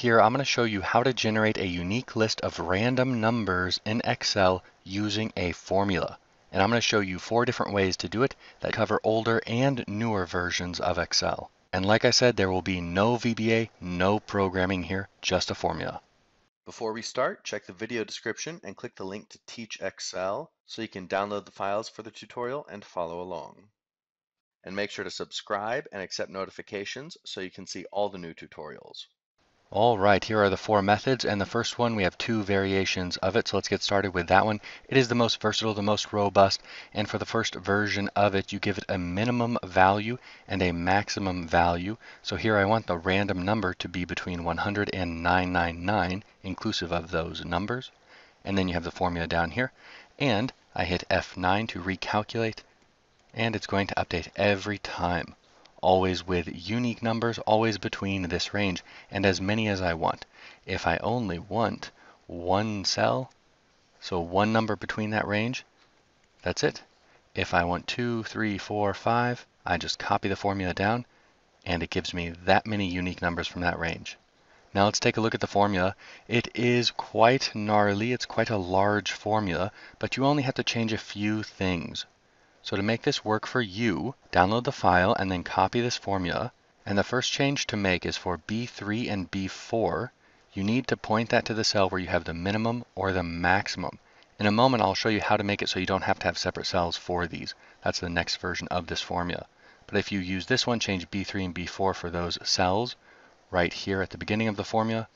Here I'm going to show you how to generate a unique list of random numbers in Excel using a formula. And I'm going to show you four different ways to do it that cover older and newer versions of Excel. And like I said, there will be no VBA, no programming here, just a formula. Before we start, check the video description and click the link to TeachExcel so you can download the files for the tutorial and follow along. And make sure to subscribe and accept notifications so you can see all the new tutorials. All right, here are the four methods, and the first one, we have two variations of it, so let's get started with that one. It is the most versatile, the most robust, and for the first version of it, you give it a minimum value and a maximum value. So here I want the random number to be between 100 and 999, inclusive of those numbers. And then you have the formula down here, and I hit F9 to recalculate, and it's going to update every time always with unique numbers, always between this range, and as many as I want. If I only want one cell, so one number between that range, that's it. If I want two, three, four, five, I just copy the formula down, and it gives me that many unique numbers from that range. Now let's take a look at the formula. It is quite gnarly, it's quite a large formula, but you only have to change a few things. So to make this work for you, download the file and then copy this formula. And the first change to make is for B3 and B4. You need to point that to the cell where you have the minimum or the maximum. In a moment, I'll show you how to make it so you don't have to have separate cells for these. That's the next version of this formula. But if you use this one, change B3 and B4 for those cells, right here at the beginning of the formula,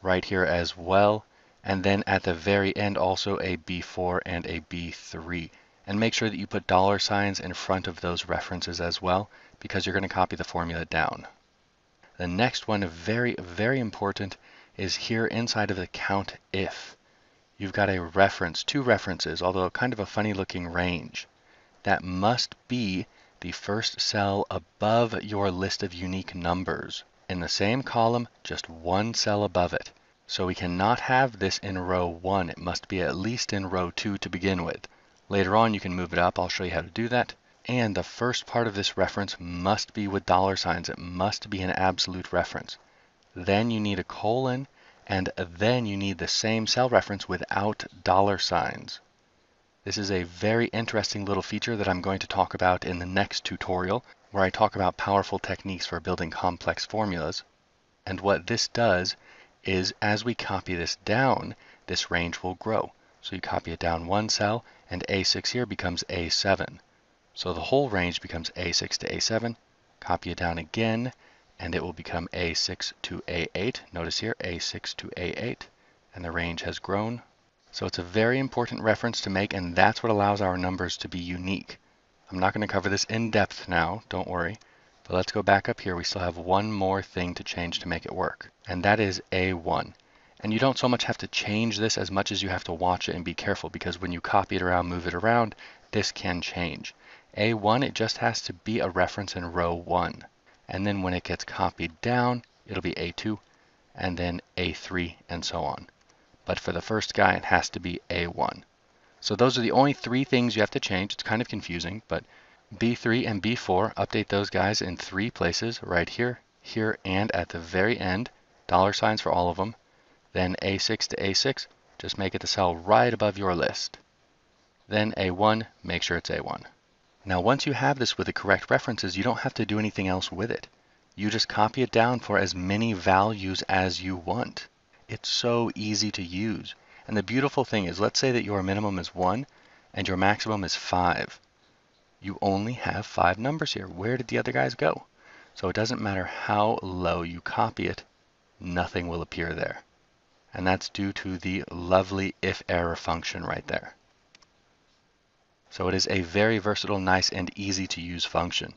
right here as well, and then at the very end also a B4 and a B3 and make sure that you put dollar signs in front of those references as well because you're going to copy the formula down. The next one, very, very important, is here inside of the count if. You've got a reference, two references, although kind of a funny looking range. That must be the first cell above your list of unique numbers. In the same column, just one cell above it. So we cannot have this in row 1. It must be at least in row 2 to begin with. Later on you can move it up. I'll show you how to do that. And the first part of this reference must be with dollar signs. It must be an absolute reference. Then you need a colon, and then you need the same cell reference without dollar signs. This is a very interesting little feature that I'm going to talk about in the next tutorial, where I talk about powerful techniques for building complex formulas. And what this does is as we copy this down, this range will grow. So you copy it down one cell, and A6 here becomes A7. So the whole range becomes A6 to A7. Copy it down again, and it will become A6 to A8. Notice here, A6 to A8, and the range has grown. So it's a very important reference to make, and that's what allows our numbers to be unique. I'm not going to cover this in depth now, don't worry. But let's go back up here. We still have one more thing to change to make it work, and that is A1. And you don't so much have to change this as much as you have to watch it and be careful because when you copy it around, move it around, this can change. A1, it just has to be a reference in row 1. And then when it gets copied down, it'll be A2, and then A3, and so on. But for the first guy, it has to be A1. So those are the only three things you have to change. It's kind of confusing, but B3 and B4, update those guys in three places, right here, here, and at the very end. Dollar signs for all of them. Then A6 to A6, just make it the cell right above your list. Then A1, make sure it's A1. Now once you have this with the correct references, you don't have to do anything else with it. You just copy it down for as many values as you want. It's so easy to use. And the beautiful thing is, let's say that your minimum is 1 and your maximum is 5. You only have 5 numbers here. Where did the other guys go? So it doesn't matter how low you copy it, nothing will appear there and that's due to the lovely if error function right there. So it is a very versatile, nice, and easy to use function.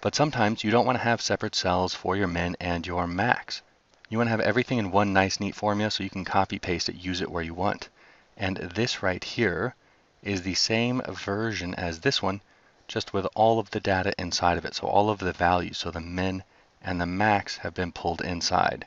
But sometimes you don't want to have separate cells for your min and your max. You want to have everything in one nice neat formula so you can copy paste it, use it where you want. And this right here is the same version as this one, just with all of the data inside of it. So all of the values, so the min and the max have been pulled inside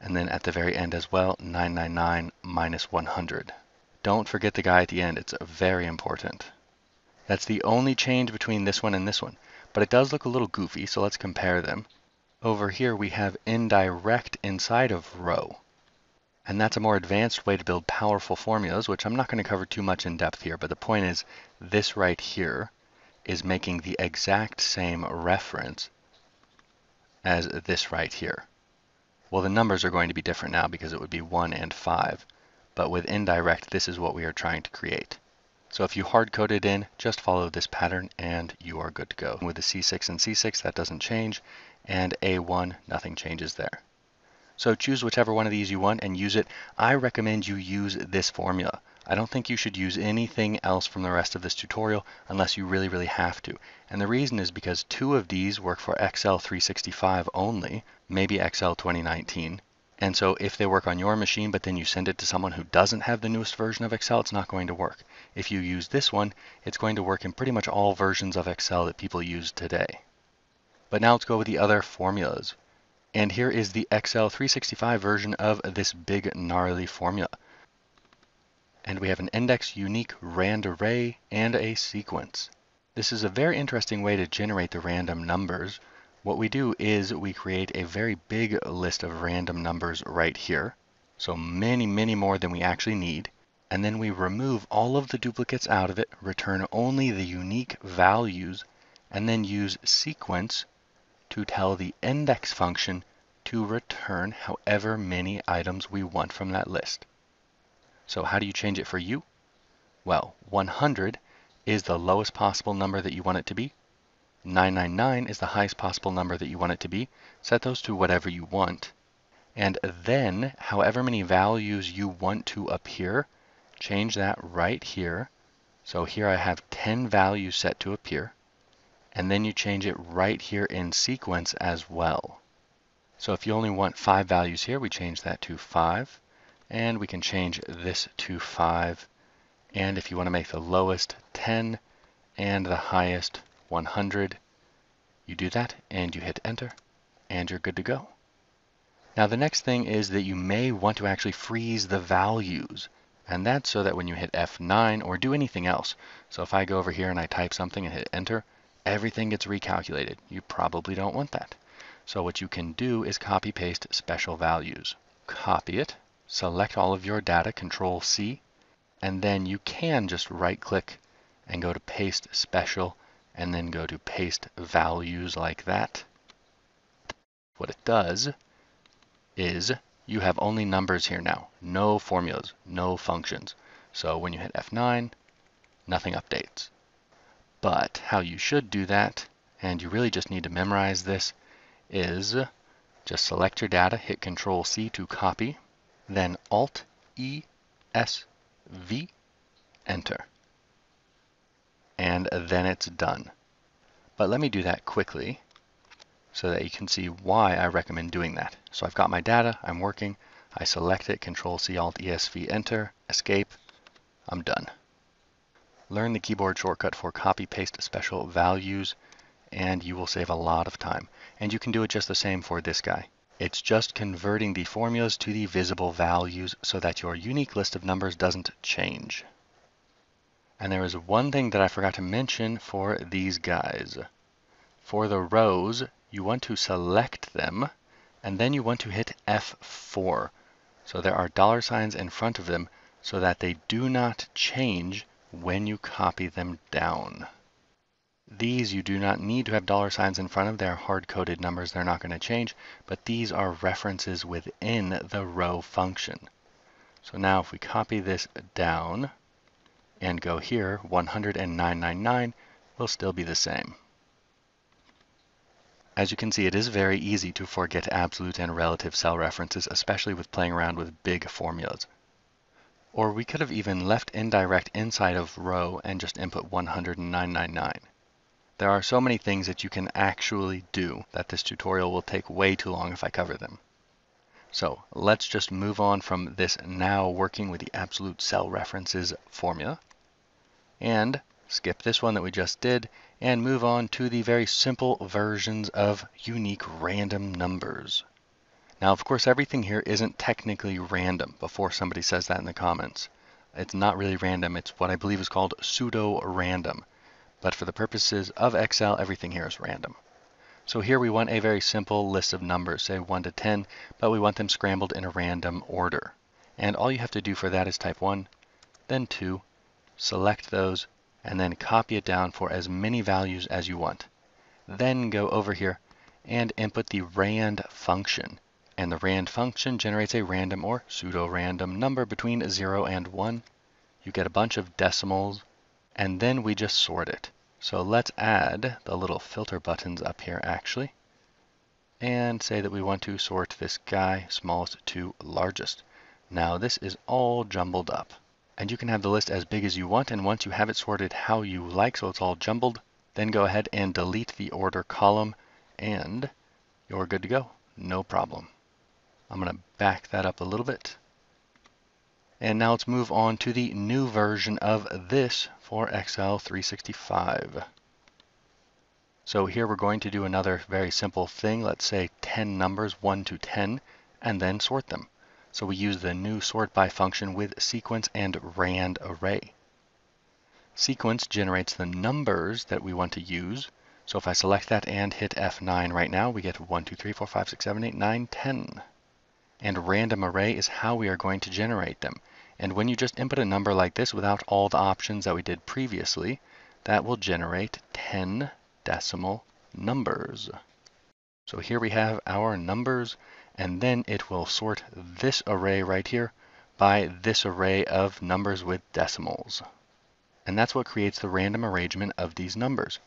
and then at the very end as well, 999 minus 100. Don't forget the guy at the end, it's very important. That's the only change between this one and this one, but it does look a little goofy, so let's compare them. Over here we have indirect inside of row. And that's a more advanced way to build powerful formulas, which I'm not going to cover too much in depth here, but the point is this right here is making the exact same reference as this right here. Well, the numbers are going to be different now because it would be 1 and 5, but with indirect, this is what we are trying to create. So if you hard code it in, just follow this pattern and you are good to go. With the C6 and C6, that doesn't change, and A1, nothing changes there. So choose whichever one of these you want and use it. I recommend you use this formula. I don't think you should use anything else from the rest of this tutorial unless you really, really have to. And the reason is because two of these work for Excel 365 only, maybe Excel 2019. And so if they work on your machine, but then you send it to someone who doesn't have the newest version of Excel, it's not going to work. If you use this one, it's going to work in pretty much all versions of Excel that people use today. But now let's go over the other formulas. And here is the Excel 365 version of this big gnarly formula. And we have an index unique rand array and a sequence. This is a very interesting way to generate the random numbers. What we do is we create a very big list of random numbers right here. So many, many more than we actually need. And then we remove all of the duplicates out of it, return only the unique values, and then use sequence to tell the index function to return however many items we want from that list. So how do you change it for you? Well, 100 is the lowest possible number that you want it to be. 999 is the highest possible number that you want it to be. Set those to whatever you want. And then, however many values you want to appear, change that right here. So here I have 10 values set to appear and then you change it right here in sequence as well. So if you only want five values here, we change that to five, and we can change this to five. And if you want to make the lowest 10 and the highest 100, you do that and you hit enter and you're good to go. Now the next thing is that you may want to actually freeze the values. And that's so that when you hit F9 or do anything else. So if I go over here and I type something and hit enter, everything gets recalculated. You probably don't want that. So what you can do is copy paste special values. Copy it, select all of your data, Control C, and then you can just right click and go to paste special and then go to paste values like that. What it does is you have only numbers here now, no formulas, no functions. So when you hit F9, nothing updates. But how you should do that, and you really just need to memorize this, is just select your data, hit Control C to copy, then Alt E S V, enter. And then it's done. But let me do that quickly so that you can see why I recommend doing that. So I've got my data, I'm working, I select it, Control C Alt ESV, enter, escape, I'm done. Learn the keyboard shortcut for copy paste special values and you will save a lot of time. And you can do it just the same for this guy. It's just converting the formulas to the visible values so that your unique list of numbers doesn't change. And there is one thing that I forgot to mention for these guys. For the rows, you want to select them and then you want to hit F4. So there are dollar signs in front of them so that they do not change when you copy them down. These you do not need to have dollar signs in front of. They're hard-coded numbers. They're not going to change, but these are references within the row function. So now if we copy this down and go here, 10999 will still be the same. As you can see, it is very easy to forget absolute and relative cell references, especially with playing around with big formulas. Or we could have even left indirect inside of row and just input 10999. There are so many things that you can actually do that this tutorial will take way too long if I cover them. So let's just move on from this now working with the absolute cell references formula and skip this one that we just did and move on to the very simple versions of unique random numbers. Now, of course, everything here isn't technically random before somebody says that in the comments. It's not really random. It's what I believe is called pseudo-random. But for the purposes of Excel, everything here is random. So here we want a very simple list of numbers, say 1 to 10, but we want them scrambled in a random order. And all you have to do for that is type 1, then 2, select those, and then copy it down for as many values as you want. Then go over here and input the rand function. And the rand function generates a random or pseudo-random number between 0 and 1. You get a bunch of decimals, and then we just sort it. So let's add the little filter buttons up here actually and say that we want to sort this guy smallest to largest. Now this is all jumbled up and you can have the list as big as you want and once you have it sorted how you like so it's all jumbled then go ahead and delete the order column and you're good to go no problem. I'm going to back that up a little bit and now let's move on to the new version of this for Excel 365. So here we're going to do another very simple thing. Let's say 10 numbers, 1 to 10, and then sort them. So we use the new sort by function with sequence and rand array. Sequence generates the numbers that we want to use. So if I select that and hit F9 right now, we get 1, 2, 3, 4, 5, 6, 7, 8, 9, 10. And random array is how we are going to generate them. And when you just input a number like this without all the options that we did previously, that will generate 10 decimal numbers. So here we have our numbers, and then it will sort this array right here by this array of numbers with decimals. And that's what creates the random arrangement of these numbers.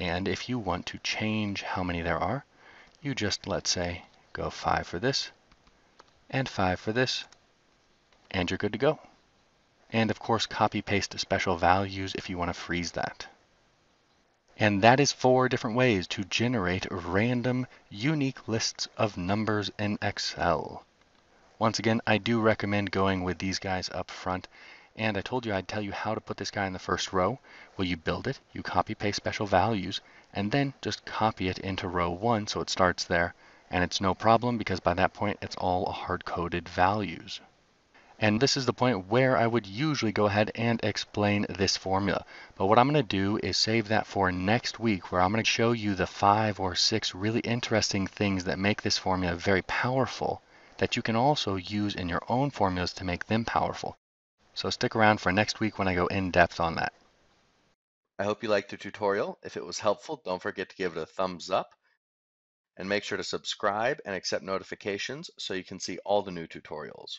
And if you want to change how many there are, you just, let's say, go 5 for this, and 5 for this, and you're good to go. And of course, copy paste special values if you want to freeze that. And that is four different ways to generate random, unique lists of numbers in Excel. Once again, I do recommend going with these guys up front. And I told you I'd tell you how to put this guy in the first row. Well, you build it, you copy paste special values, and then just copy it into row one so it starts there. And it's no problem because by that point, it's all hard-coded values. And this is the point where I would usually go ahead and explain this formula. But what I'm going to do is save that for next week where I'm going to show you the five or six really interesting things that make this formula very powerful that you can also use in your own formulas to make them powerful. So stick around for next week when I go in depth on that. I hope you liked the tutorial. If it was helpful, don't forget to give it a thumbs up and make sure to subscribe and accept notifications so you can see all the new tutorials.